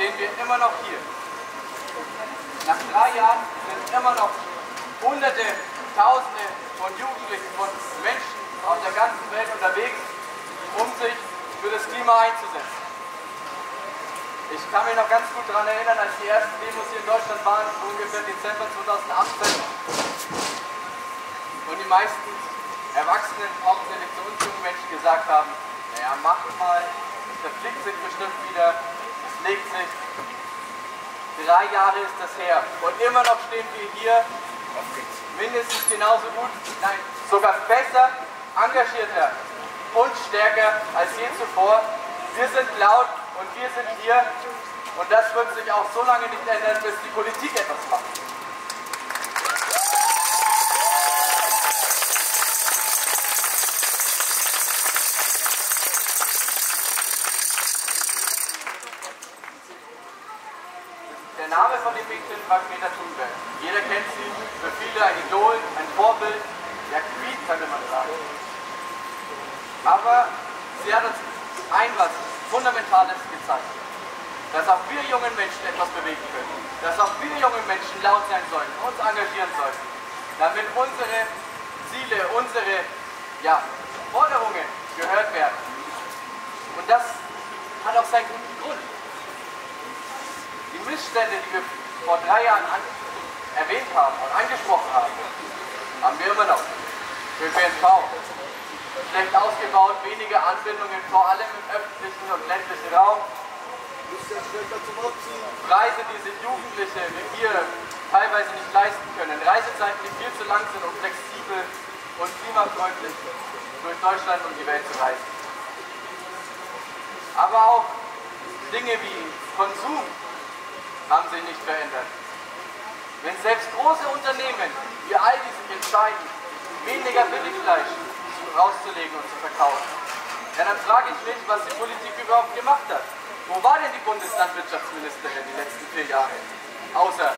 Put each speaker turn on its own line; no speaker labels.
stehen wir immer noch hier. Nach drei Jahren sind immer noch Hunderte, Tausende von Jugendlichen, von Menschen auf der ganzen Welt unterwegs, um sich für das Klima einzusetzen. Ich kann mich noch ganz gut daran erinnern, als die ersten Demos hier in Deutschland waren, ungefähr Dezember 2018. Und die meisten Erwachsenen, hauptsächlich zu uns jungen Menschen, gesagt haben, naja, mach mal, es verfliegt sich bestimmt wieder. Drei Jahre ist das her. Und immer noch stehen wir hier, mindestens genauso gut, nein, sogar besser, engagierter und stärker als je zuvor. Wir sind laut und wir sind hier. Und das wird sich auch so lange nicht ändern, bis die Politik etwas macht. Der Name von dem Mädchen war Greta Thunberg. Jeder kennt sie, für viele ein Idol, ein Vorbild, ja Queen könnte man sagen. Aber sie hat uns ein was Fundamentales gezeigt. Dass auch wir jungen Menschen etwas bewegen können. Dass auch wir jungen Menschen laut sein sollten, uns engagieren sollten. Damit unsere Ziele, unsere ja, Forderungen gehört werden. Und das hat auch seinen guten Grund. Missstände, die wir vor drei Jahren erwähnt haben und angesprochen haben, haben wir immer noch. ÖPNV, schlecht ausgebaut, wenige Anbindungen, vor allem im öffentlichen und ländlichen Raum. Preise, die sich Jugendliche wie wir teilweise nicht leisten können. Reisezeiten, die viel zu lang sind, um flexibel und klimafreundlich durch Deutschland und die Welt zu reisen. Aber auch Dinge wie Konsum haben sich nicht verändert. Wenn selbst große Unternehmen wie Aldi sich entscheiden, weniger Billigfleisch rauszulegen und zu verkaufen, ja, dann frage ich mich, was die Politik überhaupt gemacht hat. Wo war denn die Bundeslandwirtschaftsministerin die letzten vier Jahre? Außer